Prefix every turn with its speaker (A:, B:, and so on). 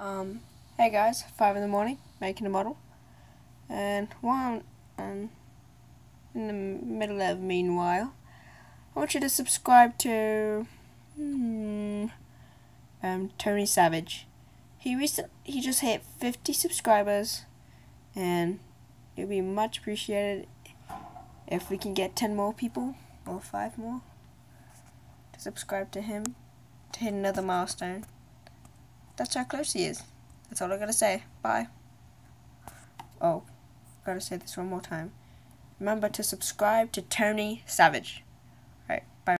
A: Um, hey guys, five in the morning, making a model, and while I'm in the middle of meanwhile, I want you to subscribe to hmm, um, Toni Savage. He recent he just hit 50 subscribers, and it'd be much appreciated if we can get 10 more people or five more to subscribe to him to hit another milestone. That's how close he is. That's all I gotta say. Bye. Oh, gotta say this one more time. Remember to subscribe to Toni Savage.